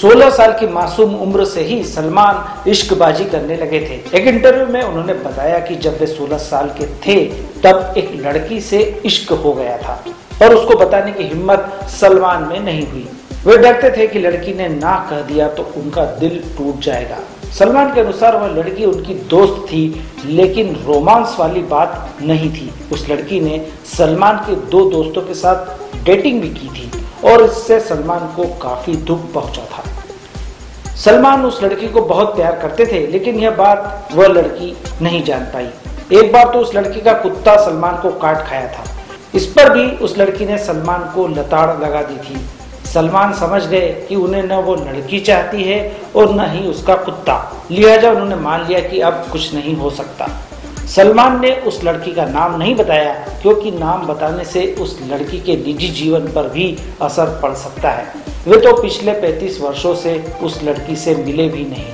16 साल की मासूम उम्र से ही सलमान इश्कबाजी करने लगे थे। एक इंटरव्यू में उन्होंने बताया कि जब वे 16 साल के थे, तब एक लड़की से इश्क हो गया था पर उसको बताने की हिम्मत सलमान में नहीं हुई। वे डरते थे कि लड़की ने ना कह दिया तो उनका दिल टूट जाएगा। सलमान के अनुसार वह लड़की उनकी दोस्त थी, लेकिन रोमांस वाली बात नहीं थी। उस लड़की ने सलमान के दो दोस्तों के साथ डेटिंग भी की थी और इससे सलमान को काफ़ी दुख पहुँचा था। सलमान उस लड़की को बहुत प्यार करते थे, लेकिन यह बात वह लड़की नहीं जान पाई। एक बार तो उस लड़की का कुत्ता सलमान को काट खाया था। इस पर भी उस लड़की ने सलमान को लताड़ लगा दी थी। सलमान समझ गए कि उन्हें न वो लड़की चाहती है और न ही उसका कुत्ता। लिहाजा उन्होंने मान लिया कि अब कुछ नहीं हो सकता। सलमान ने उस लड़की का नाम नहीं बताया, क्योंकि नाम बताने से उस लड़की के निजी जीवन पर भी असर पड़ सकता है। वे तो पिछले 35 वर्षों से उस लड़की से मिले भी नहीं।